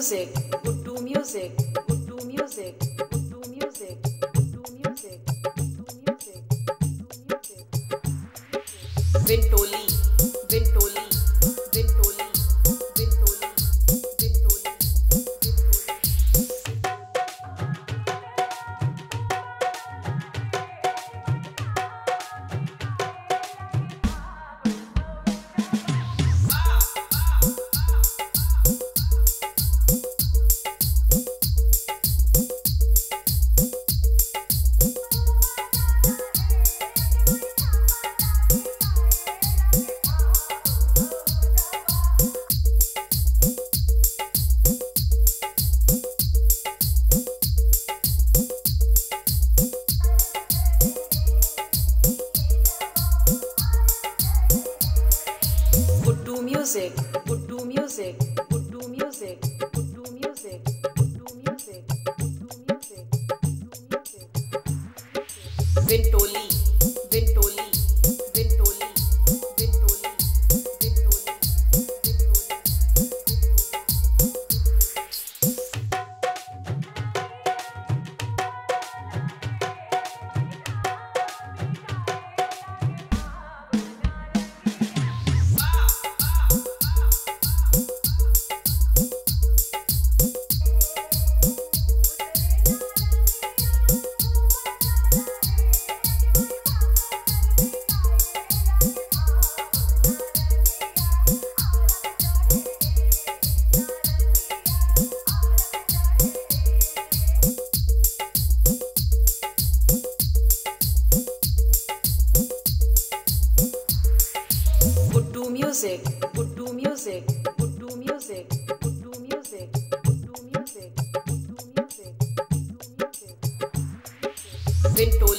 music, do music, do music, do music, do music, do music, do music. music, Guddu music, Guddu music, Guddu music, Guddu music, Guddu music, Guddu music.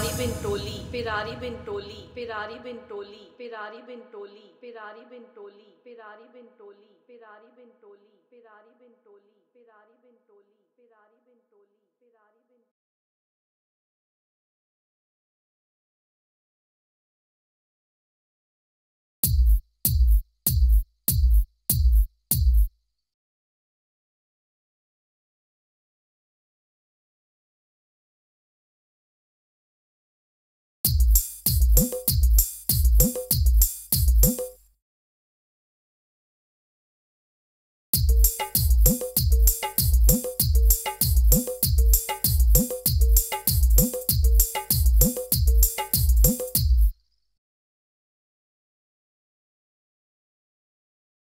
Pirari bin Toli Pirari bin Toli Pirari bin Toli Pirari bin Toli Pirari bin Toli Pirari bin Toli Pirari bin Toli Pirari bin Toli Pirari bin Toli